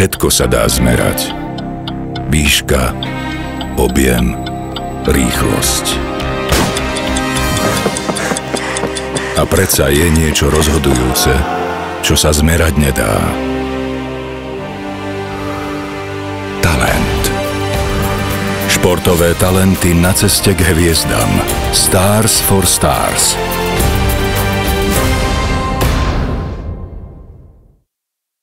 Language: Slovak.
Všetko sa dá zmerať. Výška, objem, rýchlosť. A predsa je niečo rozhodujúce, čo sa zmerať nedá. Talent. Športové talenty na ceste k hviezdam. Stars for Stars.